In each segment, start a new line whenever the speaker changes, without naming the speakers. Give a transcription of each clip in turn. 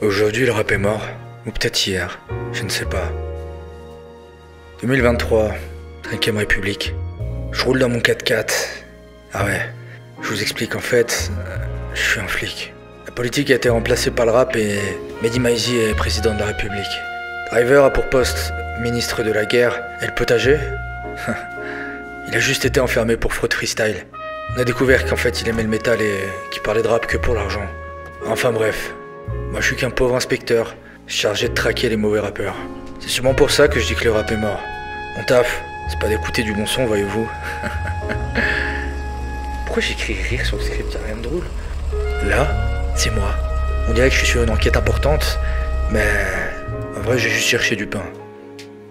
Aujourd'hui, le rap est mort. Ou peut-être hier. Je ne sais pas. 2023, 5ème République. Je roule dans mon 4x4. Ah ouais, je vous explique en fait, euh, je suis un flic. La politique a été remplacée par le rap et Mehdi Maizi est président de la République. Driver a pour poste ministre de la guerre et le potager Il a juste été enfermé pour fraude freestyle. On a découvert qu'en fait il aimait le métal et qu'il parlait de rap que pour l'argent. Enfin bref, moi je suis qu'un pauvre inspecteur chargé de traquer les mauvais rappeurs. C'est sûrement pour ça que je dis que le rap est mort. Mon taf, c'est pas d'écouter du bon son, voyez-vous. Pourquoi j'écris rire sur le script? Y'a rien de drôle. Là, c'est moi. On dirait que je suis sur une enquête importante, mais en vrai j'ai juste cherché du pain.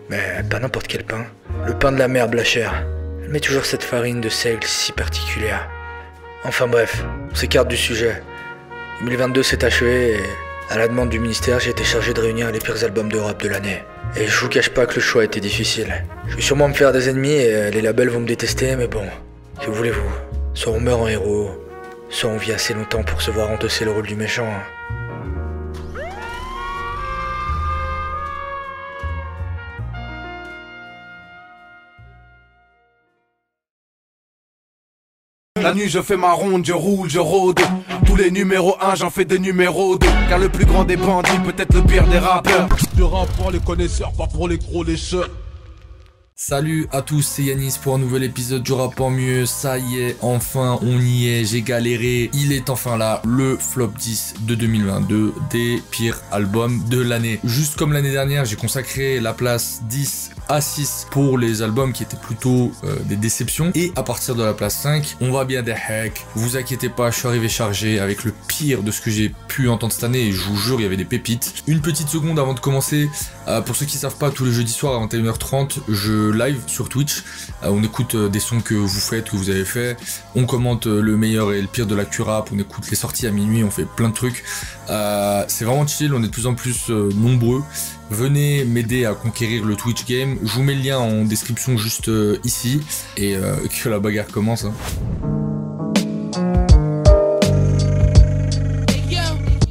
Mais pas n'importe quel pain. Le pain de la mère Blachère. Elle met toujours cette farine de seigle si particulière. Enfin bref, on s'écarte du sujet. 2022 s'est achevé et à la demande du ministère, j'ai été chargé de réunir les pires albums de rap de l'année. Et je vous cache pas que le choix était difficile. Je vais sûrement me faire des ennemis et euh, les labels vont me détester, mais bon, que voulez-vous? Soit on meurt en héros, soit on vit assez longtemps pour se voir endosser le rôle du méchant.
La nuit je fais ma ronde, je roule, je rôde. Tous les numéros 1 j'en fais des numéros 2 Car le plus grand des bandits peut être le pire des rappeurs.
Du rap pour les connaisseurs, pas pour les gros lécheurs.
Salut à tous, c'est Yanis pour un nouvel épisode du rap en mieux. Ça y est, enfin on y est, j'ai galéré. Il est enfin là, le flop 10 de 2022 des pires albums de l'année. Juste comme l'année dernière, j'ai consacré la place 10 à 6 pour les albums qui étaient plutôt euh, des déceptions. Et à partir de la place 5, on va bien des hacks. Vous inquiétez pas, je suis arrivé chargé avec le pire de ce que j'ai pu entendre cette année et je vous jure, il y avait des pépites. Une petite seconde avant de commencer, euh, pour ceux qui savent pas, tous les jeudis soirs à 21h30, je live sur Twitch. Euh, on écoute euh, des sons que vous faites, que vous avez fait. On commente euh, le meilleur et le pire de la rap. On écoute les sorties à minuit. On fait plein de trucs. C'est vraiment chill. On est de plus en plus nombreux. Venez m'aider à conquérir le Twitch game. Je vous mets le lien en description juste ici. Et que la bagarre commence. hein.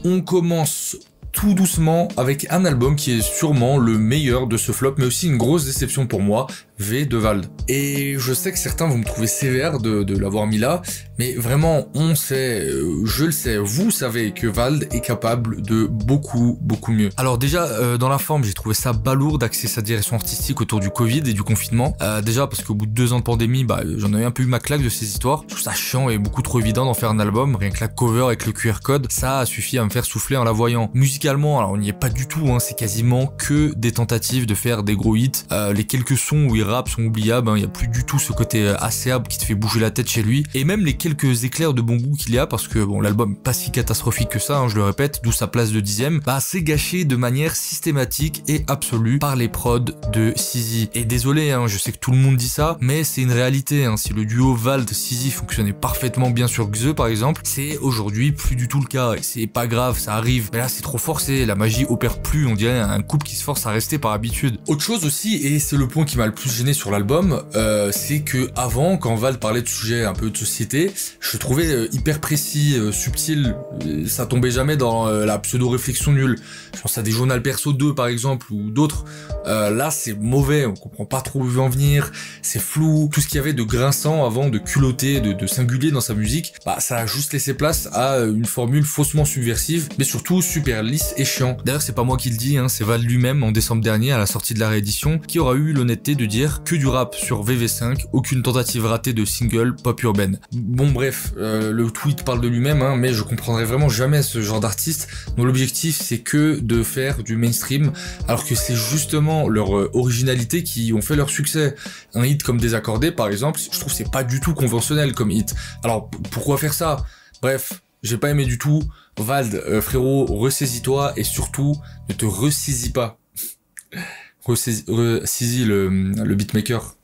On commence tout doucement avec un album qui est sûrement le meilleur de ce flop, mais aussi une grosse déception pour moi, V de Vald. Et je sais que certains vont me trouver sévère de, de l'avoir mis là, mais vraiment, on sait, euh, je le sais, vous savez que Vald est capable de beaucoup, beaucoup mieux. Alors déjà, euh, dans la forme, j'ai trouvé ça balourd d'axer sa direction artistique autour du Covid et du confinement. Euh, déjà parce qu'au bout de deux ans de pandémie, bah, j'en avais un peu eu ma claque de ces histoires. Je trouve ça chiant et beaucoup trop évident d'en faire un album. Rien que la cover avec le QR code, ça a suffi à me faire souffler en la voyant. Musicalement, alors on n'y est pas du tout, hein, c'est quasiment que des tentatives de faire des gros hits. Euh, les quelques sons où il rappe sont oubliables, hein. il n'y a plus du tout ce côté euh, acéable qui te fait bouger la tête chez lui. Et même les quelques éclairs de bon goût qu'il y a, parce que bon, l'album pas si catastrophique que ça, hein, je le répète, d'où sa place de dixième, bah c'est gâché de manière systématique et absolue par les prods de Sizi. Et désolé, hein, je sais que tout le monde dit ça, mais c'est une réalité. Hein, si le duo Vald-Sizi fonctionnait parfaitement bien sur Xe par exemple, c'est aujourd'hui plus du tout le cas. Et c'est pas grave, ça arrive. Mais là c'est trop forcé, la magie opère plus, on dirait un couple qui se force à rester par habitude. Autre chose aussi, et c'est le point qui m'a le plus gêné sur l'album, euh, c'est que avant, quand Vald parlait de sujets un peu de société, je trouvais euh, hyper précis, euh, subtil, ça tombait jamais dans la pseudo-réflexion nulle. Je pense à des journaux perso 2 par exemple, ou d'autres. Là c'est mauvais, on comprend pas trop où il veut en venir, c'est flou. Tout ce qu'il y avait de grinçant avant, de culotté, de, de singulier dans sa musique, bah ça a juste laissé place à une formule faussement subversive, mais surtout super lisse et chiant. D'ailleurs c'est pas moi qui le dis, hein, c'est Val lui-même en décembre dernier à la sortie de la réédition, qui aura eu l'honnêteté de dire que du rap sur VV5, aucune tentative ratée de single pop urbaine. Bon bref, euh, le tweet parle de lui-même, hein, mais je comprendrai vraiment jamais ce genre d'artiste dont l'objectif c'est que de faire du mainstream, alors que c'est justement leur euh, originalité qui ont fait leur succès. Un hit comme Désaccordé par exemple, je trouve c'est pas du tout conventionnel comme hit. Alors pourquoi faire ça? Bref, j'ai pas aimé du tout. Vald, euh, frérot, ressaisis-toi et surtout ne te ressaisis pas. Ressaisis, ressaisis le, beatmaker.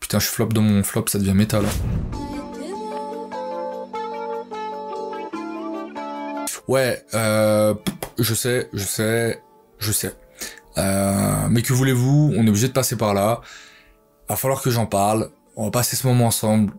Putain, je flop dans mon flop, ça devient métal. Ouais, euh, je sais, je sais, je sais. Euh, mais que voulez-vous? On est obligé de passer par là. Va falloir que j'en parle. On va passer ce moment ensemble.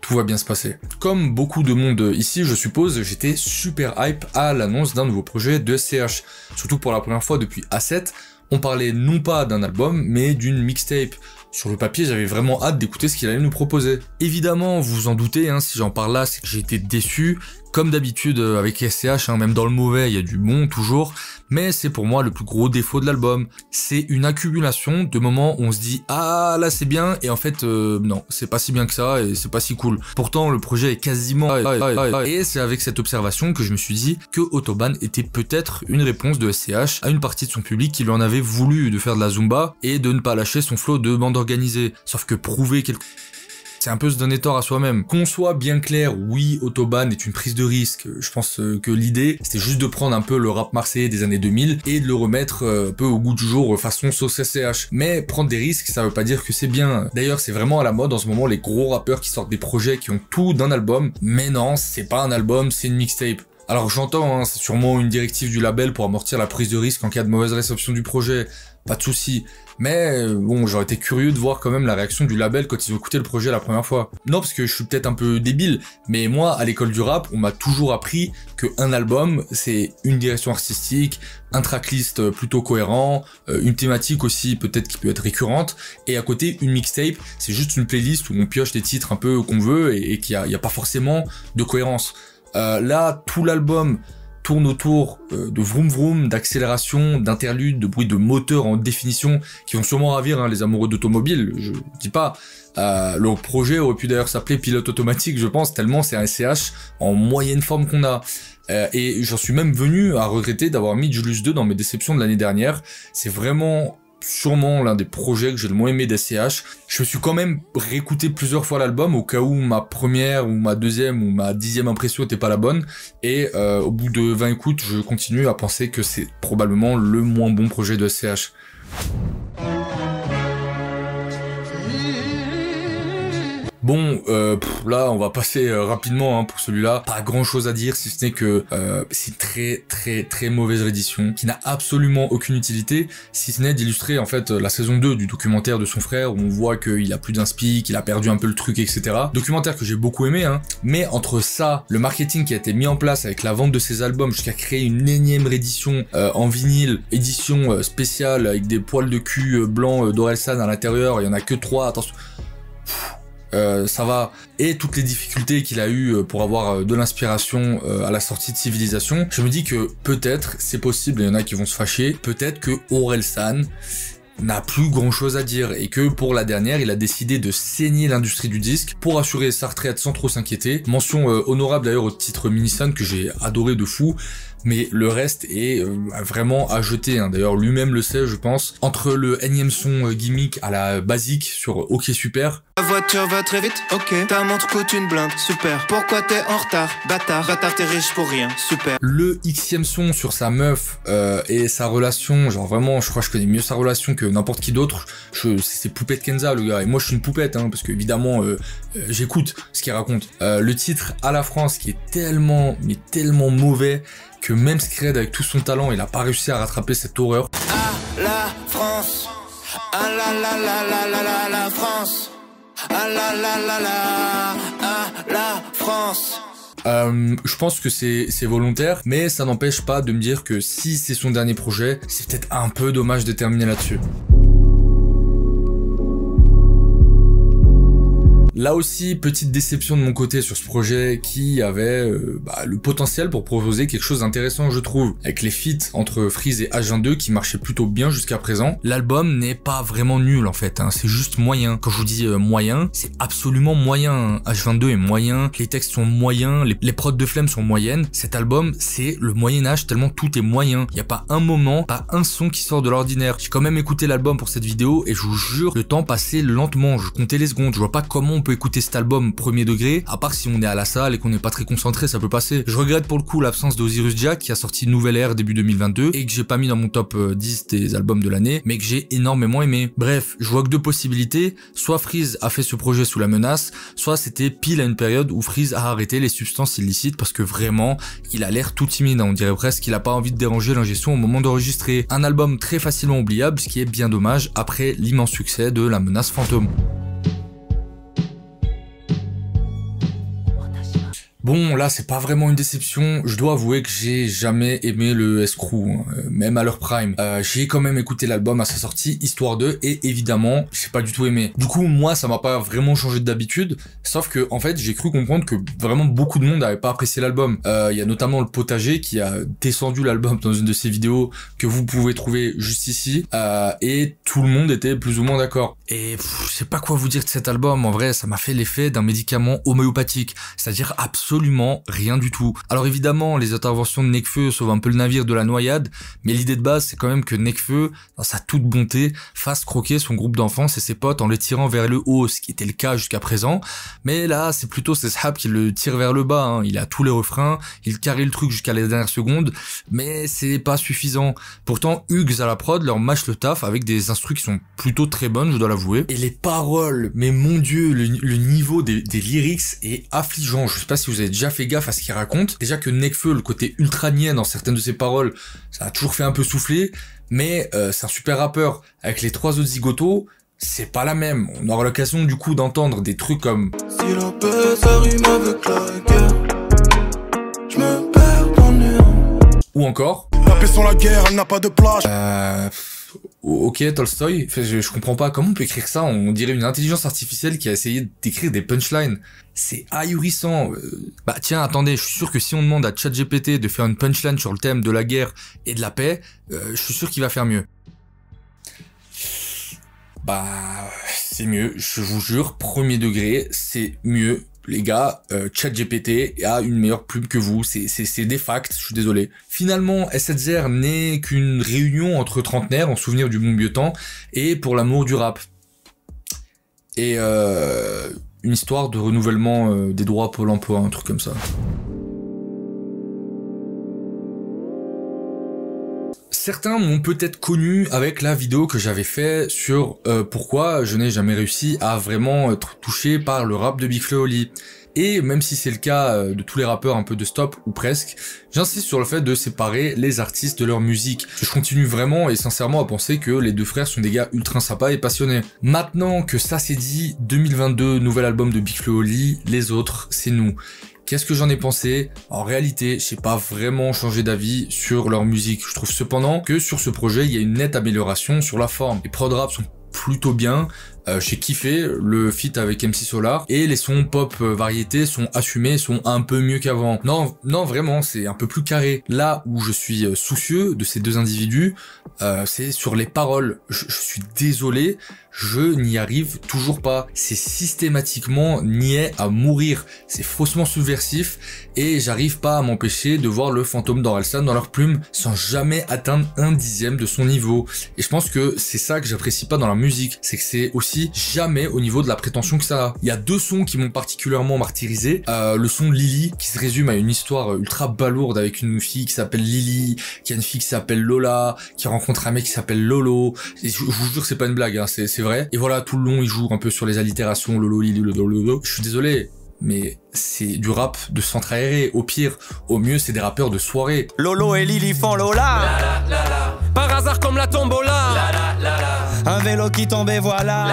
tout va bien se passer. Comme beaucoup de monde ici, je suppose, j'étais super hype à l'annonce d'un nouveau projet de SCH. Surtout pour la première fois depuis A7, on parlait non pas d'un album, mais d'une mixtape. Sur le papier, j'avais vraiment hâte d'écouter ce qu'il allait nous proposer. Évidemment, vous en doutez, hein, si j'en parle là, j'ai été déçu, comme d'habitude euh, avec SCH, hein, même dans le mauvais, il y a du bon toujours, mais c'est pour moi le plus gros défaut de l'album. C'est une accumulation de moments où on se dit ah là c'est bien et en fait euh, non c'est pas si bien que ça et c'est pas si cool. Pourtant le projet est quasiment et c'est avec cette observation que je me suis dit que Autobahn était peut-être une réponse de SCH à une partie de son public qui lui en avait voulu de faire de la zumba et de ne pas lâcher son flot de bande organisée. Sauf que prouver quelque c'est un peu se donner tort à soi-même. Qu'on soit bien clair, oui, Autobahn est une prise de risque. Je pense euh, que l'idée, c'était juste de prendre un peu le rap marseillais des années 2000 et de le remettre euh, un peu au goût du jour façon sauce SCH. Mais prendre des risques, ça veut pas dire que c'est bien. D'ailleurs, c'est vraiment à la mode en ce moment les gros rappeurs qui sortent des projets qui ont tout d'un album. Mais non, c'est pas un album, c'est une mixtape. Alors j'entends, hein, c'est sûrement une directive du label pour amortir la prise de risque en cas de mauvaise réception du projet, pas de souci. Mais euh, bon, j'aurais été curieux de voir quand même la réaction du label quand ils ont écouté le projet la première fois. Non, parce que je suis peut-être un peu débile, mais moi, à l'école du rap, on m'a toujours appris que un album, c'est une direction artistique, un tracklist plutôt cohérent, euh, une thématique aussi peut-être qui peut être récurrente, et à côté une mixtape, c'est juste une playlist où on pioche des titres un peu qu'on veut et, et qu'il n'y a, a, pas forcément de cohérence. Euh, là, tout l'album tourne autour euh, de vroom vroom, d'accélération, d'interludes, de bruit de moteur en définition, qui vont sûrement ravir hein, les amoureux d'automobile, je dis pas. Euh, le projet aurait pu d'ailleurs s'appeler pilote automatique, je pense, tellement c'est un SCH en moyenne forme qu'on a. Euh, et j'en suis même venu à regretter d'avoir mis Julius 2 dans mes déceptions de l'année dernière. C'est vraiment sûrement l'un des projets que j'ai le moins aimé d'SCH. Je me suis quand même réécouté plusieurs fois l'album au cas où ma première ou ma deuxième ou ma dixième impression n'était pas la bonne. Et euh, au bout de 20 écoutes, je continue à penser que c'est probablement le moins bon projet de SCH. Bon, euh, là, on va passer euh, rapidement hein, pour celui-là. Pas grand-chose à dire, si ce n'est que euh, c'est très très très mauvaise réédition, qui n'a absolument aucune utilité, si ce n'est d'illustrer en fait la saison 2 du documentaire de son frère, où on voit qu'il a plus d'inspi, qu'il a perdu un peu le truc, etc. Documentaire que j'ai beaucoup aimé, hein. Mais entre ça, le marketing qui a été mis en place avec la vente de ses albums jusqu'à créer une énième réédition euh, en vinyle, édition spéciale avec des poils de cul blancs d'Orelsan à l'intérieur, il y en a que trois, attention. Euh, ça va, et toutes les difficultés qu'il a eu euh, pour avoir euh, de l'inspiration à la sortie de Civilisation, je me dis que peut-être, c'est possible, il y en a qui vont se fâcher, peut-être que Orelsan n'a plus grand chose à dire et que pour la dernière il a décidé de saigner l'industrie du disque pour assurer sa retraite sans trop s'inquiéter. Mention honorable d'ailleurs au titre Minisan que j'ai adoré de fou mais le reste est euh, vraiment à jeter. Hein. D'ailleurs, lui-même le sait, je pense. Entre le énième son euh, gimmick à la basique sur OK Super.
La voiture va très vite, ok. Ta montre coûte une blinde, super. Pourquoi t'es en retard, bâtard, bâtard t'es riche pour rien, super.
Le xème son sur sa meuf euh, et sa relation, genre vraiment, je crois que je connais mieux sa relation que n'importe qui d'autre. C'est Poupette Kenza, le gars. Et moi, je suis une poupette, hein, parce que évidemment, j'écoute ce qu'il raconte. le titre à la France, qui est tellement, mais tellement mauvais que même Scred avec tout son talent, il a pas réussi à rattraper cette horreur.
Ah la France, ah la la la la la la la France, ah la la la la, ah la France.
Euh, je pense que c'est volontaire, mais ça n'empêche pas de me dire que si c'est son dernier projet, c'est peut-être un peu dommage de terminer là-dessus. Là aussi, petite déception de mon côté sur ce projet qui avait euh, bah, le potentiel pour proposer quelque chose d'intéressant, je trouve. Avec les feats entre Freeze et H22 qui marchaient plutôt bien jusqu'à présent, l'album n'est pas vraiment nul en fait, hein. c'est juste moyen. Quand je vous dis euh, moyen, c'est absolument moyen. H22 est moyen, les textes sont moyens, les, les prods de flemme sont moyennes. Cet album, c'est le Moyen Âge tellement tout est moyen. Il n'y a pas un moment, pas un son qui sort de l'ordinaire. J'ai quand même écouté l'album pour cette vidéo et je vous jure, le temps passait lentement. Je comptais les secondes, je vois pas comment on peut écouter cet album premier degré, à part si on est à la salle et qu'on n'est pas très concentré, ça peut passer. Je regrette pour le coup l'absence d'Osiris Jack qui a sorti nouvelle ère début 2022 et que j'ai pas mis dans mon top 10 euh, des albums de l'année, mais que j'ai énormément aimé. Bref, je vois que deux possibilités, soit Freeze a fait ce projet sous la menace, soit c'était pile à une période où Freeze a arrêté les substances illicites parce que vraiment, il a l'air tout timide, on dirait presque qu'il a pas envie de déranger l'ingestion au moment d'enregistrer. Un album très facilement oubliable, ce qui est bien dommage après l'immense succès de La Menace Fantôme. Bon, là, c'est pas vraiment une déception. Je dois avouer que j'ai jamais aimé le Escrew, hein, même à leur prime. Euh, j'ai quand même écouté l'album à sa sortie, Histoire 2, et évidemment, j'ai pas du tout aimé. Du coup, moi, ça m'a pas vraiment changé d'habitude, sauf que, en fait, j'ai cru comprendre que vraiment beaucoup de monde n'avait pas apprécié l'album. Euh, Il y a notamment le potager qui a descendu l'album dans une de ses vidéos que vous pouvez trouver juste ici, euh, et tout le monde était plus ou moins d'accord. Et je sais pas quoi vous dire de cet album, en vrai, ça m'a fait l'effet d'un médicament homéopathique, c'est-à-dire absolument rien du tout. Alors évidemment, les interventions de Nekfeu sauvent un peu le navire de la noyade, mais l'idée de base, c'est quand même que Nekfeu, dans sa toute bonté, fasse croquer son groupe d'enfance et ses potes en les tirant vers le haut, ce qui était le cas jusqu'à présent. Mais là, c'est plutôt Seshab qui le tire vers le bas. hein. Il a tous les refrains, il carry le truc jusqu'à les dernières secondes, mais c'est pas suffisant. Pourtant, Hugues à la prod leur mâche le taf avec des instrus qui sont plutôt très bonnes, je dois l'avouer. Et les paroles, mais mon dieu, le, le niveau des, des lyrics est affligeant. Je sais pas si vous avez déjà fait gaffe à ce qu'il raconte. Déjà que Nekfeu, le côté ultra niais dans certaines de ses paroles, ça a toujours fait un peu souffler. Mais euh, c'est un super rappeur. Avec les trois autres zigotos, c'est pas la même. On aura l'occasion du coup d'entendre des trucs comme
Si la paix s'arrime avec la guerre, je me perds dans le néant.
ou encore
La paix sur la guerre, elle n'a pas de plage.
Euh, ok, Tolstoy, je comprends pas comment on peut écrire ça? On dirait une intelligence artificielle qui a essayé d'écrire des punchlines. C'est ahurissant. Euh, Bah tiens, attendez, je suis sûr que si on demande à ChatGPT de faire une punchline sur le thème de la guerre et de la paix, euh, je suis sûr qu'il va faire mieux. Bah, c'est mieux, je vous jure, premier degré, c'est mieux. Les gars, euh, ChatGPT a une meilleure plume que vous, c'est des facts, je suis désolé. Finalement, SZR n'est qu'une réunion entre trentenaires en souvenir du bon vieux temps et pour l'amour du rap. Et euh, une histoire de renouvellement euh, des droits Pôle emploi, un truc comme ça. Certains m'ont peut-être connu avec la vidéo que j'avais fait sur euh, pourquoi je n'ai jamais réussi à vraiment être touché par le rap de Big Flo et même si c'est le cas euh, de tous les rappeurs un peu de stop ou presque, j'insiste sur le fait de séparer les artistes de leur musique. Je continue vraiment et sincèrement à penser que les deux frères sont des gars ultra sympas et passionnés. Maintenant que ça c'est dit, 2022, nouvel album de Big Flo les autres, c'est nous. Qu'est-ce que j'en ai pensé? En réalité, j'ai pas vraiment changé d'avis sur leur musique. Je trouve cependant que sur ce projet, il y a une nette amélioration sur la forme. Les prod rap sont plutôt bien. Euh, j'ai kiffé le feat avec MC Solar et les sons pop euh, variétés sont assumés, sont un peu mieux qu'avant. Non, non vraiment, c'est un peu plus carré. Là où je suis euh, soucieux de ces deux individus, euh, c'est sur les paroles. Je, je suis désolé, je n'y arrive toujours pas. C'est systématiquement niais à mourir. C'est faussement subversif et j'arrive pas à m'empêcher de voir le fantôme d'Orelsan dans leur plume sans jamais atteindre un dixième de son niveau. Et je pense que c'est ça que j'apprécie pas dans la musique, c'est que c'est aussi jamais au niveau de la prétention que ça a. Il y a deux sons qui m'ont particulièrement martyrisé. Euh, le son de Lily, qui se résume à une histoire ultra balourde avec une fille qui s'appelle Lily, qui a une fille qui s'appelle Lola, qui rencontre un mec qui s'appelle Lolo. Et je, je vous jure, c'est pas une blague, hein, c'est c'est vrai. Et voilà, tout le long, il joue un peu sur les allitérations, Lolo, Lily, Lolo, Lolo. Je suis désolé, mais c'est du rap de centre aéré. Au pire, au mieux, c'est des rappeurs de soirée.
Lolo et Lily font Lola.
Par hasard comme la tombola.
Un vélo qui tombe et voilà.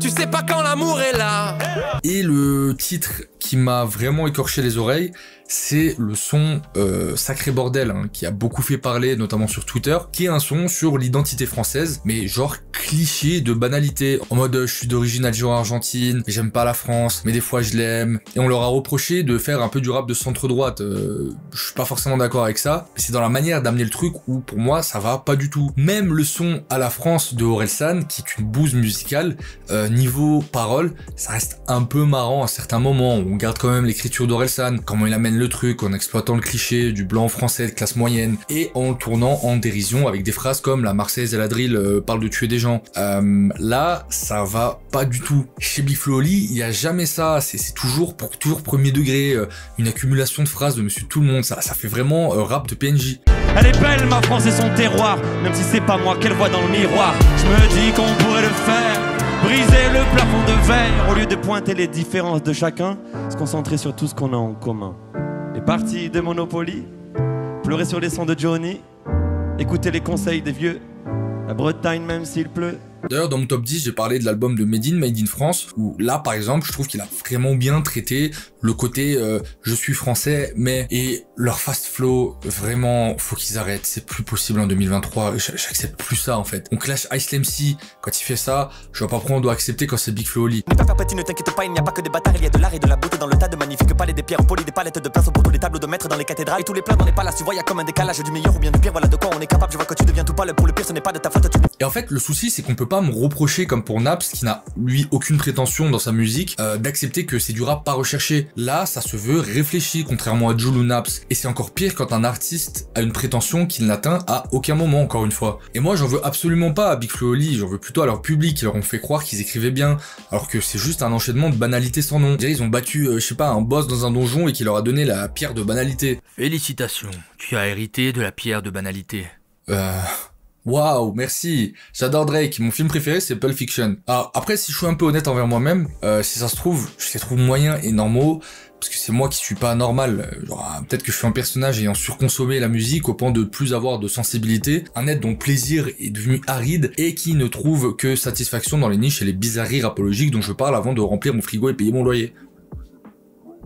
Tu sais pas quand l'amour est là.
Et le titre qui m'a vraiment écorché les oreilles, c'est le son euh, Sacré Bordel, hein, qui a beaucoup fait parler, notamment sur Twitter, qui est un son sur l'identité française, mais genre cliché de banalité, en mode je suis d'origine algéro-argentine, j'aime pas la France, mais des fois je l'aime, et on leur a reproché de faire un peu du rap de centre-droite, euh, je suis pas forcément d'accord avec ça, c'est dans la manière d'amener le truc où pour moi ça va pas du tout. Même le son à la France de Orelsan, qui est une bouse musicale, euh, niveau parole, ça reste un peu marrant à certains moments. On garde quand même l'écriture d'Orelsan, comment il amène le truc en exploitant le cliché du blanc français de classe moyenne et en le tournant en dérision avec des phrases comme la Marseillaise et la drill euh, parlent de tuer des gens. Euh, là, ça va pas du tout. Chez Big Flo et Oli, il y a jamais ça. C'est c'est toujours pour toujours premier degré, euh, une accumulation de phrases de Monsieur Tout le Monde. Ça, ça fait vraiment euh, rap de PNJ.
Elle est belle, ma France et son terroir. Même si c'est pas moi qu'elle voit dans le miroir. Je me dis qu'on pourrait le faire. Briser le plafond de verre. Au lieu de pointer les différences de chacun, se concentrer sur tout ce qu'on a en commun. Parties de Monopoly. Pleurer sur les sons de Johnny. Écouter les conseils des vieux. La Bretagne, même s'il pleut.
D'ailleurs, dans mon top 10, j'ai parlé de l'album de Made in, Made in France, où là, par exemple, je trouve qu'il a vraiment bien traité le côté euh, je suis français, mais et leur fast flow, vraiment, faut qu'ils arrêtent. C'est plus possible en 2023. J'accepte plus ça en fait. On clash Ice MC quand il fait ça. Je vois pas pourquoi on doit accepter quand c'est Big Flo Oli.
Ne pas faire petit, ne t'inquiète pas, il n'y a pas que des bâtards, il y a de l'art et de la beauté dans le tas de magnifiques palais, des pierres polies, des palettes de place pour tous les tableaux de maîtres dans les cathédrales et tous les plats dans les palaces. Tu vois, y a comme un décalage du meilleur ou bien du pire. Voilà de quoi on est capable. Je vois que tu deviens tout pâle pour le pire, ce n'est pas de ta faute. Tu...
Et en fait, le souci, c'est qu'on peut pas me reprocher, comme pour Naps, qui n'a lui aucune prétention dans sa musique, euh, d'accepter que c'est du rap pas recherché. Là, ça se veut réfléchi, contrairement à Jules ou Naps. Et c'est encore pire quand un artiste a une prétention qu'il n'atteint à aucun moment, encore une fois. Et moi, j'en veux absolument pas à Big Flo Oli, j'en veux plutôt à leur public, qui leur ont fait croire qu'ils écrivaient bien, alors que c'est juste un enchaînement de banalités sans nom. Ils ont battu, euh, je sais pas, un boss dans un donjon et qui leur a donné la pierre de banalité.
Félicitations, tu as hérité de la pierre de banalité.
Euh... Waouh, merci. J'adore Drake. Mon film préféré, c'est Pulp Fiction. Alors, après, si je suis un peu honnête envers moi-même, euh, si ça se trouve, je les trouve moyens et normaux, parce que c'est moi qui suis pas normal. Genre, ah, peut-être que je suis un personnage ayant surconsommé la musique au point de plus avoir de sensibilité. Un être dont plaisir est devenu aride et qui ne trouve que satisfaction dans les niches et les bizarreries rapologiques dont je parle avant de remplir mon frigo et payer mon loyer.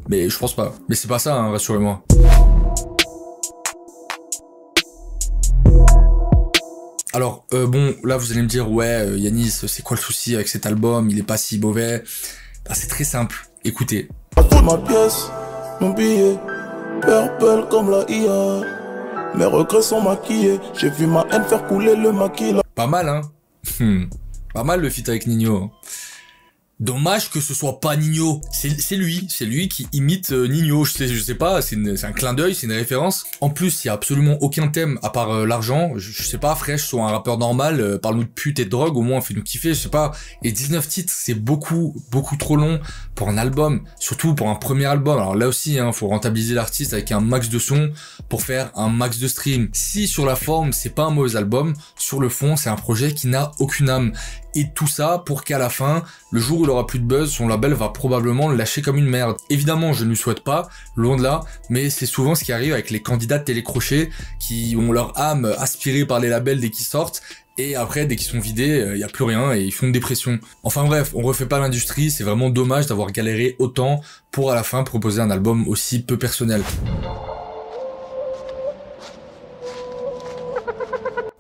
Mais je pense pas. Mais c'est pas ça, hein, rassurez-moi. Alors, euh, bon, là vous allez me dire, ouais, euh, Yanis, c'est quoi le souci avec cet album? Il est pas si mauvais. Bah, c'est très simple. Écoutez.
Ma pièce, mon billet, purple comme la IA. Mes regrets sont maquillés, j'ai vu ma haine faire couler le maquis.
Pas mal, hein. Pas mal le feat avec Nino. Dommage que ce soit pas Nino. C'est lui, c'est lui qui imite euh, Nino. Je sais, je sais pas, c'est un clin d'œil, c'est une référence. En plus, il y a absolument aucun thème à part euh, l'argent. Je, sais pas, Fresh soit un rappeur normal, euh, parle-nous de pute et de drogue, au moins fait nous kiffer, je sais pas. Et 19 titres, c'est beaucoup, beaucoup trop long pour un album, surtout pour un premier album. Alors là aussi, hein, faut rentabiliser l'artiste avec un max de son pour faire un max de stream. Si sur la forme, c'est pas un mauvais album, sur le fond, c'est un projet qui n'a aucune âme. Et tout ça pour qu'à la fin, le jour où il aura plus de buzz, son label va probablement le lâcher comme une merde. Évidemment, je ne lui souhaite pas, loin de là, mais c'est souvent ce qui arrive avec les candidats télécrochés qui ont leur âme aspirée par les labels dès qu'ils sortent et après, dès qu'ils sont vidés, il n'y a plus rien et ils font une dépression. Enfin bref, on refait pas l'industrie, c'est vraiment dommage d'avoir galéré autant pour à la fin proposer un album aussi peu personnel.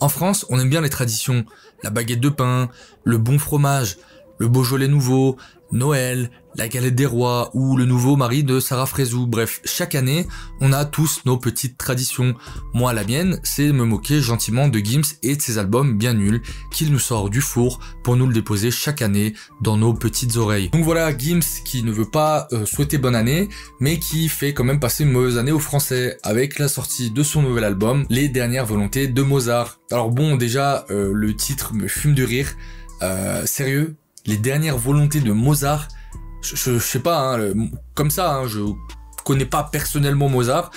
En France, on aime bien les traditions, la baguette de pain, le bon fromage, le Beaujolais nouveau, Noël, la galette des rois ou le nouveau mari de Sarah Frézou. Bref, chaque année, on a tous nos petites traditions. Moi, la mienne, c'est me moquer gentiment de Gims et de ses albums bien nuls qu'il nous sort du four pour nous le déposer chaque année dans nos petites oreilles. Donc voilà, Gims qui ne veut pas euh, souhaiter bonne année, mais qui fait quand même passer une mauvaise année aux Français avec la sortie de son nouvel album, Les Dernières Volontés de Mozart. Alors bon, déjà, euh, le titre me fume de rire. Euh, sérieux? Les dernières volontés de Mozart. Je, sais pas, hein, comme ça, hein, je connais pas personnellement Mozart,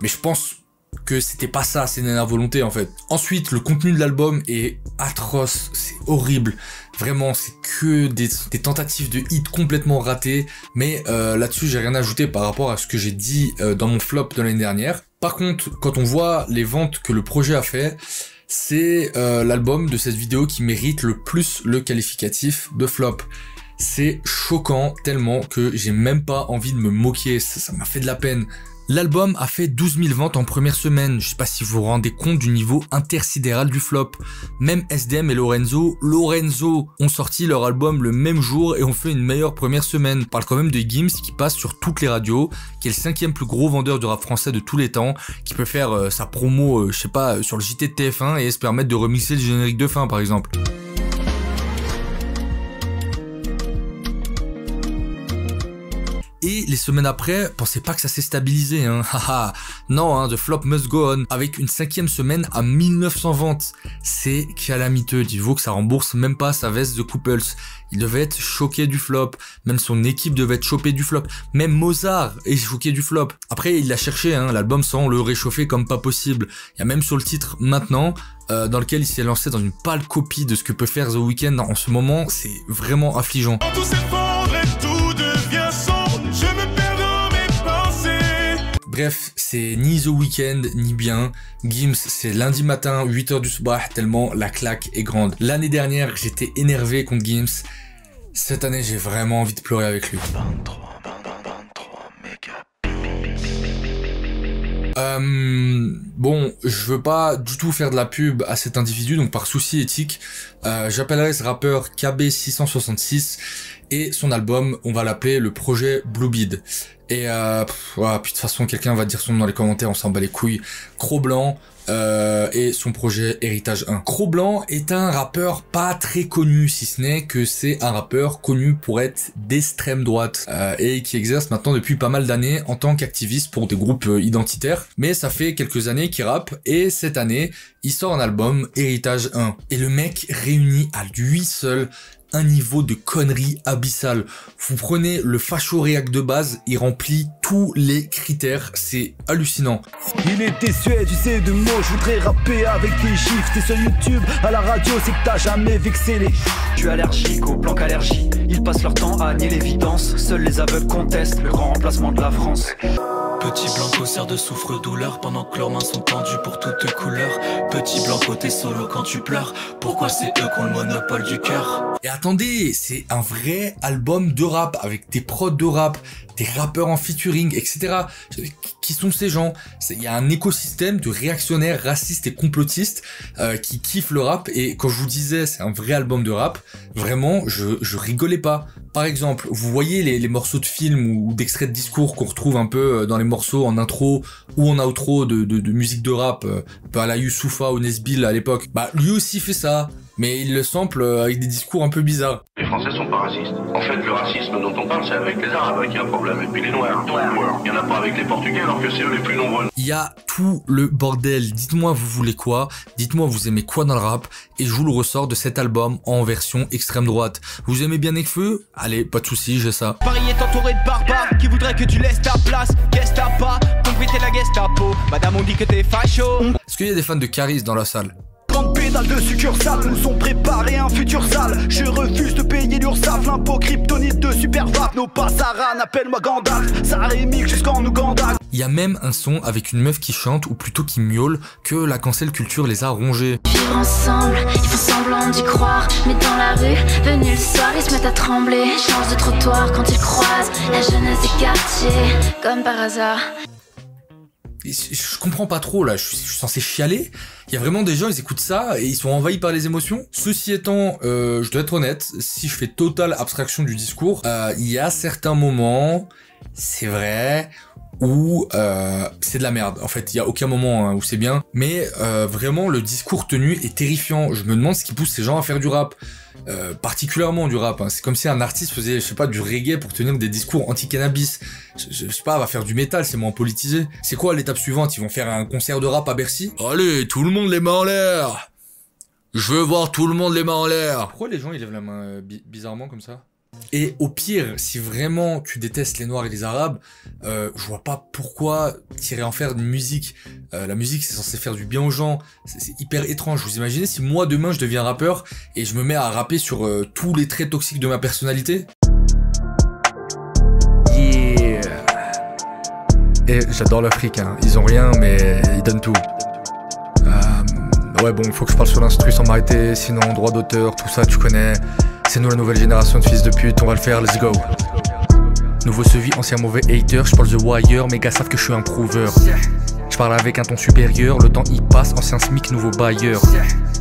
mais je pense que c'était pas ça ses dernières volontés en fait. Ensuite, le contenu de l'album est atroce, c'est horrible. Vraiment, c'est que des, tentatives de hit complètement ratées. Mais euh, là-dessus, j'ai rien ajouté par rapport à ce que j'ai dit euh, dans mon flop de l'année dernière. Par contre, quand on voit les ventes que le projet a fait, c'est euh, l'album de cette vidéo qui mérite le plus le qualificatif de flop. C'est choquant tellement que j'ai même pas envie de me moquer, ça m'a fait de la peine. L'album a fait 12 000 ventes en première semaine, je sais pas si vous vous rendez compte du niveau intersidéral du flop. Même SDM et Lorenzo, Lorenzo ont sorti leur album le même jour et ont fait une meilleure première semaine. On parle quand même de Gims qui passe sur toutes les radios, qui est le cinquième plus gros vendeur de rap français de tous les temps, qui peut faire euh, sa promo, euh, je sais pas, sur le JT de TF1 et se permettre de remixer le générique de fin par exemple. Semaines après, pensez pas que ça s'est stabilisé, hein. Non, hein, The Flop Must Go On. Avec une cinquième semaine à 1900 ventes. C'est calamiteux. Dites-vous que ça rembourse même pas sa veste de Couples. Il devait être choqué du flop. Même son équipe devait être chopée du flop. Même Mozart est choqué du flop. Après, il l'a cherché, hein. L'album sans le réchauffer comme pas possible. Il y a même sur le titre maintenant, euh, dans lequel il s'est lancé dans une pâle copie de ce que peut faire The Weeknd en ce moment. C'est vraiment affligeant. Bref, c'est ni The Weeknd, ni bien. Gims, c'est lundi matin, 8h du soir, tellement la claque est grande. L'année dernière, j'étais énervé contre Gims. Cette année, j'ai vraiment envie de pleurer avec lui. 23, 23 euh, bon, je veux pas du tout faire de la pub à cet individu, donc par souci éthique, euh, j'appellerai ce rappeur KB666 et son album, on va l'appeler le projet Blue Bead. Et euh, puis de toute façon, quelqu'un va dire son nom dans les commentaires, on s'en bat les couilles. Cro Blanc, euh, et son projet Héritage 1. Cro-Blanc est un rappeur pas très connu, si ce n'est que c'est un rappeur connu pour être d'extrême droite euh, et qui exerce maintenant depuis pas mal d'années en tant qu'activiste pour des groupes euh, identitaires. Mais ça fait quelques années qu'il rappe et cette année, il sort un album Héritage 1. Et le mec réunit à lui seul un niveau de connerie abyssal. Vous prenez le facho réac de base, il remplit tous les critères, c'est hallucinant.
Il était sué, tu sais de mots, je voudrais rapper avec des chiffres, t'es sur YouTube, à la radio, c'est que t'as jamais vexé les...
Suis allergique aux planques allergies, ils passent leur temps à nier l'évidence, seuls les aveugles contestent le grand remplacement de la France. Petit blanc sert de souffre-douleur pendant que leurs mains sont tendues pour toutes couleurs. Petit blanc t'es solo quand tu pleures. Pourquoi c'est eux qui ont le monopole du cœur?
Et attendez, c'est un vrai album de rap avec des prods de rap, des rappeurs en featuring, etc. Qui sont ces gens? Il y a un écosystème de réactionnaires, racistes et complotistes euh, qui kiffent le rap. Et quand je vous disais c'est un vrai album de rap, vraiment, je, je rigolais pas. Par exemple, vous voyez les, les morceaux de films ou, d'extraits de discours qu'on retrouve un peu euh, dans les morceaux en intro ou en outro de, de, de musique de rap, euh, par la Youssoufa ou Nesbill à l'époque. Bah lui aussi fait ça mais il le sample euh, avec des discours un peu bizarres.
Les Français sont pas racistes. En fait, le racisme dont on parle, c'est avec les Arabes qu'il y a un problème, et puis les Noirs. Il y en a pas avec les Portugais, alors que c'est eux les plus nombreux.
Il y a tout le bordel. Dites-moi vous voulez quoi, dites-moi vous aimez quoi dans le rap, et je vous le ressors de cet album en version extrême droite. Vous aimez bien Nekfeu? Allez, pas de soucis, j'ai ça.
Paris est entouré de barbares qui voudraient que tu laisses ta place. Qu'est-ce pas Compris la Gestapo. Madame, on dit que t'es facho.
Est-ce qu'il y a des fans de Caris dans la salle?
De succursale nous ont préparé un futur sale. Je refuse de payer l'URSAF, l'impôt kryptonite de Supervap. Nos passaran, appelle-moi Gandalf, ça rémique jusqu'en Ouganda.
Il y a même un son avec une meuf qui chante, ou plutôt qui miaule, que la cancel culture les a rongés.
Vivre ensemble, ils font semblant d'y croire. Mais dans la rue, venu le soir, ils se mettent à trembler. Change de trottoir quand ils croisent la jeunesse des quartiers, comme par hasard
je comprends pas trop là, je suis, censé chialer. Il y a vraiment des gens, ils écoutent ça et ils sont envahis par les émotions. Ceci étant, euh, je dois être honnête, si je fais totale abstraction du discours, euh, il y a certains moments, c'est vrai, où euh, c'est de la merde. En fait, il y a aucun moment hein, où c'est bien, mais euh, vraiment le discours tenu est terrifiant. Je me demande ce qui pousse ces gens à faire du rap. Euh, particulièrement du rap. Hein. C'est comme si un artiste faisait, je sais pas, du reggae pour tenir des discours anti-cannabis. Je, sais pas, va faire du métal, c'est moins politisé. C'est quoi l'étape suivante? Ils vont faire un concert de rap à Bercy? Allez, tout le monde les mains en l'air Je veux voir tout le monde les mains en l'air Pourquoi les gens ils lèvent la main euh, bizarrement comme ça? Et au pire, si vraiment tu détestes les Noirs et les Arabes, euh, je vois pas pourquoi tirer en faire une musique. Euh, la musique, c'est censé faire du bien aux gens. C'est hyper étrange. Vous imaginez si moi demain je deviens rappeur et je me mets à rapper sur euh, tous les traits toxiques de ma personnalité? Et j'adore l'Afrique. Hein. Ils ont rien, mais ils donnent tout. Ouais, bon, il faut que je parle sur l'instru sans m'arrêter. Sinon, droit d'auteur, tout ça, tu connais. C'est nous la nouvelle génération de fils de pute, on va le faire, let's go. Nouveau sevi, ancien mauvais hater, je parle The Wire, mes gars savent que je suis un prouveur. Je parle avec un ton supérieur, le temps y passe, ancien SMIC, nouveau bailleur.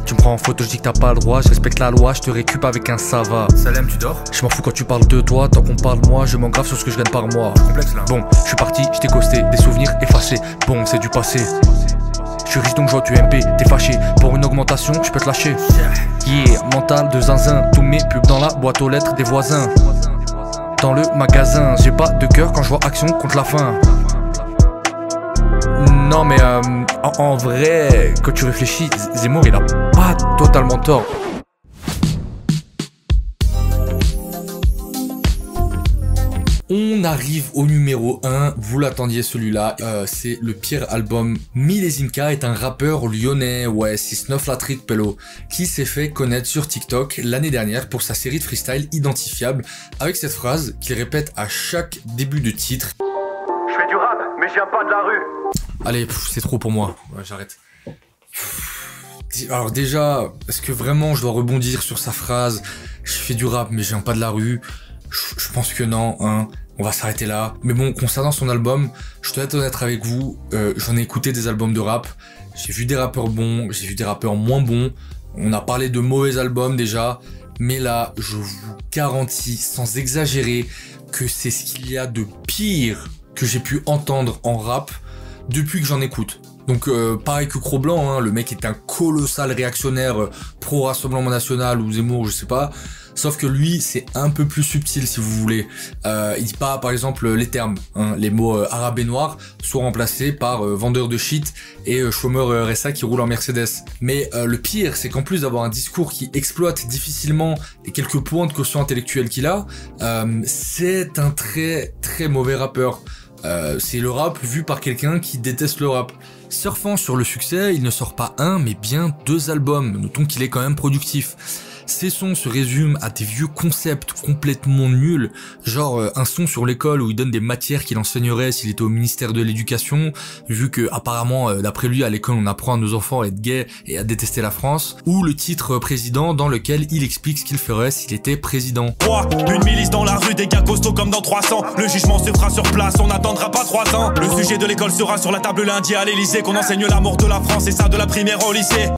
Tu me prends en photo, je dis que t'as pas le droit, je respecte la loi, je te récup avec un ça va.
Salem, tu dors?
Je m'en fous quand tu parles de toi, tant qu'on parle moi, je m'en grave sur ce que je gagne par mois.
Complexe là.
Bon, je suis parti, je t'ai costé, des souvenirs effacés. Bon, c'est du passé. Je suis riche donc je vois tu MP, t'es fâché. Pour une augmentation, je peux te lâcher. Yeah, mental de zinzin, tous mes pubs dans la boîte aux lettres des voisins. Dans le magasin, j'ai pas de cœur quand je vois action contre la faim. Non mais euh, en, en, vrai, quand tu réfléchis, Zemmour il a pas totalement tort. On arrive au numéro 1, vous l'attendiez celui-là, euh, c'est le pire album. Milesinka est un rappeur lyonnais, ouais, 6-9 la pello, qui s'est fait connaître sur TikTok l'année dernière pour sa série de freestyle identifiable, avec cette phrase qu'il répète à chaque début de titre.
Je fais du rap mais je viens pas de la rue.
Allez, c'est trop pour moi. Ouais, j'arrête. Alors déjà, est-ce que vraiment je dois rebondir sur sa phrase? Je fais du rap, mais je viens pas de la rue. Je, pense que non, hein. On va s'arrêter là. Mais bon, concernant son album, je dois être honnête avec vous. euh, J'en ai écouté des albums de rap. J'ai vu des rappeurs bons, j'ai vu des rappeurs moins bons. On a parlé de mauvais albums déjà. Mais là, je vous garantis, sans exagérer, que c'est ce qu'il y a de pire que j'ai pu entendre en rap depuis que j'en écoute. Donc euh, pareil que Cro-Blanc, hein, le mec est un colossal réactionnaire euh, pro-Rassemblement National ou Zemmour, je sais pas. Sauf que lui, c'est un peu plus subtil si vous voulez. Euh, il dit pas par exemple les termes, hein, les mots euh, arabe et noir sont remplacés par euh, vendeur de shit et euh, chômeur euh, RSA qui roule en Mercedes. Mais euh, le pire, c'est qu'en plus d'avoir un discours qui exploite difficilement les quelques points de quotient intellectuel qu'il a, c'est un très très mauvais rappeur. C'est le rap vu par quelqu'un qui déteste le rap. Surfant sur le succès, il ne sort pas un, mais bien deux albums. Notons qu'il est quand même productif. Ces sons se résument à des vieux concepts complètement nuls, genre euh, un son sur l'école où il donne des matières qu'il enseignerait s'il était au ministère de l'éducation, vu que apparemment euh, d'après lui à l'école on apprend à nos enfants à être gays et à détester la France, ou le titre euh, président dans lequel il explique ce qu'il ferait s'il était président.
Quoi Une milice dans la rue, des gars costauds comme dans 300. Le jugement se fera sur place, on n'attendra pas 3 ans. Le sujet de l'école sera sur la table lundi à l'Elysée, qu'on enseigne l'amour de la France et ça de la primaire au lycée.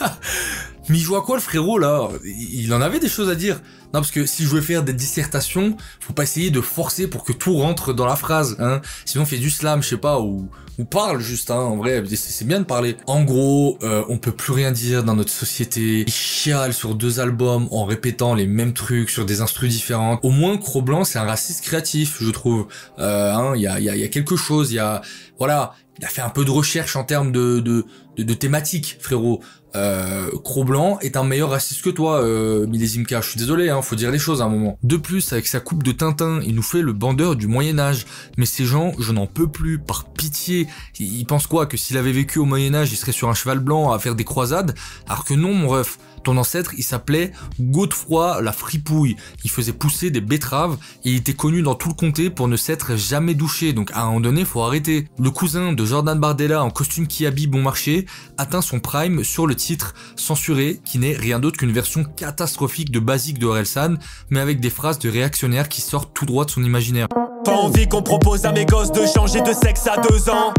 Mais il joue à quoi le frérot là? Il en avait des choses à dire. Non parce que si je veux faire des dissertations, faut pas essayer de forcer pour que tout rentre dans la phrase, hein. Sinon on fait du slam, je sais pas, ou, ou parle juste, hein. En vrai, c'est bien de parler. En gros, euh, on peut plus rien dire dans notre société. Il chiale sur deux albums en répétant les mêmes trucs sur des instrus différents. Au moins, Cro-Blanc, c'est un raciste créatif, je trouve. Euh, hein, il y a, il y, a, il y a quelque chose, il y a, voilà, il a fait un peu de recherche en termes de, de, de, thématiques, frérot. Euh, Cro-Blanc est un meilleur raciste que toi, euh. Je suis désolé, hein, faut dire les choses à un moment. De plus, avec sa coupe de Tintin, il nous fait le bandeur du Moyen-Âge. Mais ces gens, je n'en peux plus, par pitié. Ils pensent quoi? Que s'il avait vécu au Moyen-Âge, il serait sur un cheval blanc à faire des croisades? Alors que non, mon ref. Ton ancêtre, il s'appelait Godefroy la Fripouille. Il faisait pousser des betteraves et il était connu dans tout le comté pour ne s'être jamais douché. Donc à un moment donné, faut arrêter. Le cousin de Jordan Bardella en costume Kiabi bon marché atteint son prime sur le titre censuré qui n'est rien d'autre qu'une version catastrophique de basique de Orelsan mais avec des phrases de réactionnaires qui sortent tout droit de son imaginaire.
Pas envie qu'on propose à mes gosses de changer de sexe à deux ans?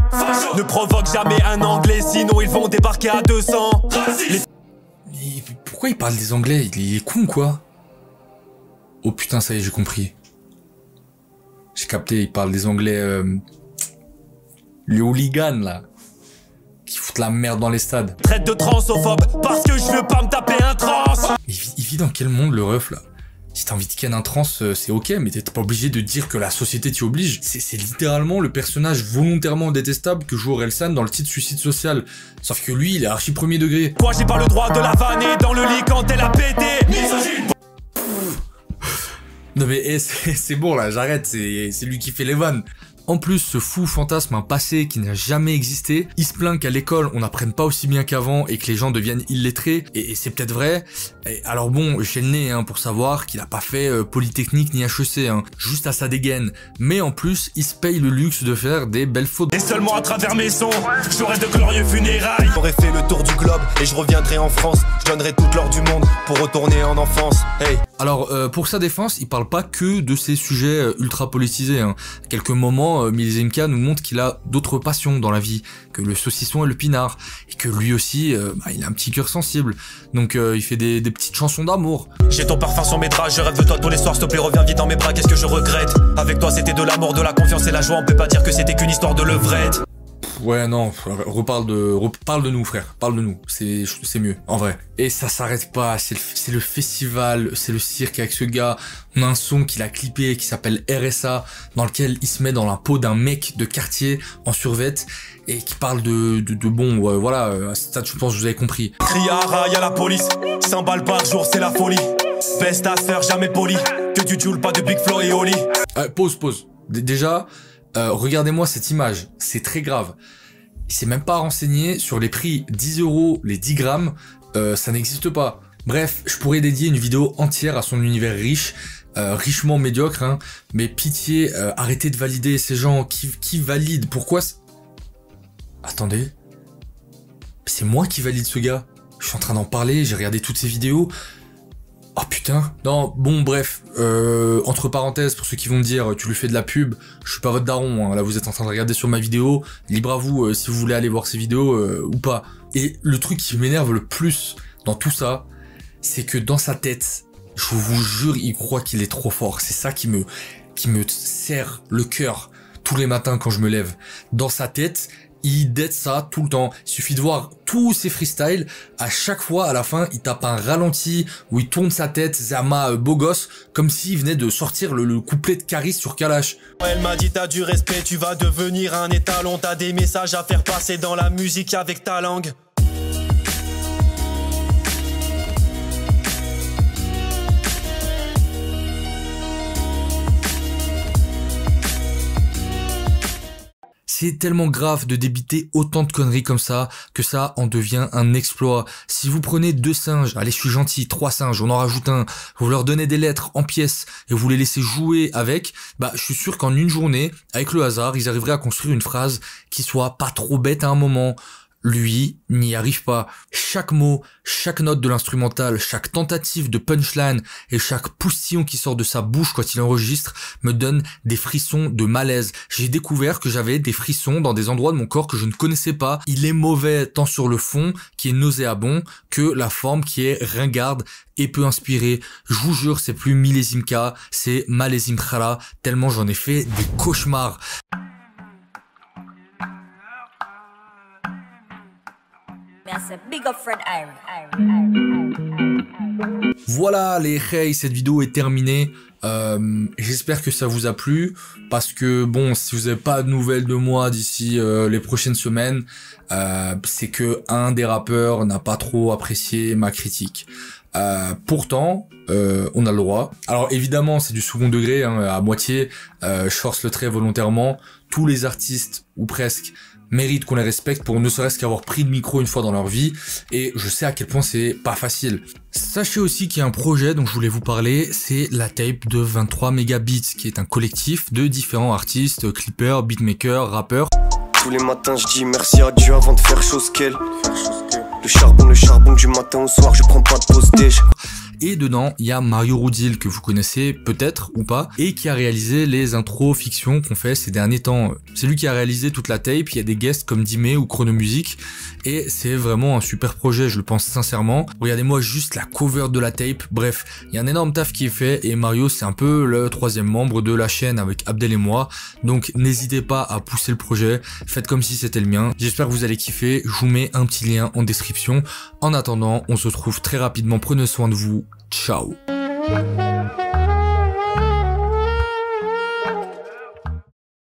Ne provoque jamais un anglais, sinon ils vont débarquer à 200. Les
Mais pourquoi il parle des anglais? Il est, con quoi Oh putain ça y est j'ai compris. J'ai capté, il parle des anglais... Euh... Les hooligans là. Qui foutent la merde dans les stades.
traite de transphobe parce que je veux pas me taper un trans.
Il vit, il vit dans quel monde le ref là? Si t'as envie de ken un trans, euh, c'est ok, mais t'es pas obligé de dire que la société t'y oblige. C'est c'est littéralement le personnage volontairement détestable que joue Orelsan dans le titre Suicide Social. Sauf que lui, il est archi premier degré.
Quoi, j'ai pas le droit de la vanner dans le lit quand elle a pété. Misogyne.
Non mais eh, c'est c'est bon là, j'arrête, c'est c'est lui qui fait les vannes. En plus, ce fou fantasme un passé qui n'a jamais existé. Il se plaint qu'à l'école, on n'apprenne pas aussi bien qu'avant et que les gens deviennent illettrés. Et, et c'est peut-être vrai. Et alors bon, j'ai le nez hein, pour savoir qu'il a pas fait euh, Polytechnique ni HEC, hein, juste à sa dégaine. Mais en plus, il se paye le luxe de faire des belles fautes.
Et seulement à travers mes sons, j'aurai de glorieux funérailles.
J'aurais fait le tour du globe et je reviendrai en France. Je donnerai toute l'or du monde pour retourner en enfance. Hey.
Alors euh, pour sa défense, il parle pas que de ces sujets euh, ultra politisés. Hein. À quelques moments, euh, Milzemka nous montre qu'il a d'autres passions dans la vie, que le saucisson et le pinard, et que lui aussi, euh, bah, il a un petit cœur sensible. Donc euh, il fait des, des petites chansons d'amour.
J'ai ton parfum sur mes draps, je rêve de toi tous les soirs, s'il te plaît, reviens vite dans mes bras, qu'est-ce que je regrette? Avec toi c'était de l'amour, de la confiance et la joie, on peut pas dire que c'était qu'une histoire de levrette.
Ouais non, reparle de reparle de nous frère, parle de nous, c'est c'est mieux en vrai. Et ça s'arrête pas, c'est le, c'est le festival, c'est le cirque avec ce gars. On a un son qu'il a clippé qui s'appelle RSA dans lequel il se met dans la peau d'un mec de quartier en survette et qui parle de de, de bon ouais, voilà, euh, stade je pense que vous avez compris.
Rail à la police, 100 balles par jour c'est la folie. À faire jamais poli, que tu joues pas de Big Flo et Oli.
Euh, pause pause. D- déjà euh, regardez-moi cette image, c'est très grave. Il s'est même pas renseigné sur les prix 10 euros les 10 grammes, euh, ça n'existe pas. Bref, je pourrais dédier une vidéo entière à son univers riche. euh, richement médiocre, hein, mais pitié, arrêtez de valider ces gens qui, qui valident. Pourquoi Attendez. C'est moi qui valide ce gars. Je suis en train d'en parler, j'ai regardé toutes ses vidéos. Oh putain. Non, bon bref, euh, entre parenthèses, pour ceux qui vont me dire tu lui fais de la pub, je suis pas votre daron, hein. là vous êtes en train de regarder sur ma vidéo, libre à vous euh, si vous voulez aller voir ces vidéos euh, ou pas. Et le truc qui m'énerve le plus dans tout ça, c'est que dans sa tête, je vous jure, il croit qu'il est trop fort. C'est ça qui me, qui me serre le cœur tous les matins quand je me lève. Dans sa tête, il dette ça tout le temps. Il suffit de voir tous ses freestyles. À chaque fois, à la fin, il tape un ralenti où il tourne sa tête, Zama euh, beau gosse, comme s'il venait de sortir le, couplet de Caris sur Kalash.
Elle m'a dit t'as du respect, tu vas devenir un étalon. T'as des messages à faire passer dans la musique avec ta langue.
C'est tellement grave de débiter autant de conneries comme ça que ça en devient un exploit. Si vous prenez deux singes, allez je suis gentil, trois singes, on en rajoute un, vous leur donnez des lettres en pièces et vous les laissez jouer avec, bah je suis sûr qu'en une journée, avec le hasard, ils arriveraient à construire une phrase qui soit pas trop bête à un moment lui n'y arrive pas. Chaque mot, chaque note de l'instrumental, chaque tentative de punchline et chaque poussillon qui sort de sa bouche quand il enregistre me donne des frissons de malaise. J'ai découvert que j'avais des frissons dans des endroits de mon corps que je ne connaissais pas. Il est mauvais tant sur le fond, qui est nauséabond, que la forme qui est ringarde et peu inspirée. Je vous jure, c'est plus millésime c'est malésime tellement j'en ai fait des cauchemars. Voilà les hey, cette vidéo est terminée. Euh, j'espère que ça vous a plu parce que bon, si vous n'avez pas de nouvelles de moi d'ici euh, les prochaines semaines, euh, c'est que un des rappeurs n'a pas trop apprécié ma critique. Pourtant, on a le droit. Alors évidemment, c'est du second degré, hein, à moitié. je force le trait volontairement. Tous les artistes ou presque méritent qu'on les respecte pour ne serait-ce qu'avoir pris le micro une fois dans leur vie et je sais à quel point c'est pas facile. Sachez aussi qu'il y a un projet dont je voulais vous parler, c'est la tape de 23 Megabits qui est un collectif de différents artistes, clippers, beatmakers, rappeurs.
Tous les matins je dis merci à Dieu avant de faire chose qu'elle. Le charbon, le charbon du matin au soir, je prends pas de pause déj.
Et dedans, il y a Mario Roudil que vous connaissez peut-être ou pas et qui a réalisé les intros fiction qu'on fait ces derniers temps. C'est lui qui a réalisé toute la tape, il y a des guests comme Dime ou Chronomusic et c'est vraiment un super projet, je le pense sincèrement. Regardez-moi juste la cover de la tape. Bref, il y a un énorme taf qui est fait et Mario c'est un peu le troisième membre de la chaîne avec Abdel et moi. Donc n'hésitez pas à pousser le projet, faites comme si c'était le mien. J'espère que vous allez kiffer, je vous mets un petit lien en description. En attendant, on se retrouve très rapidement, prenez soin de vous Ciao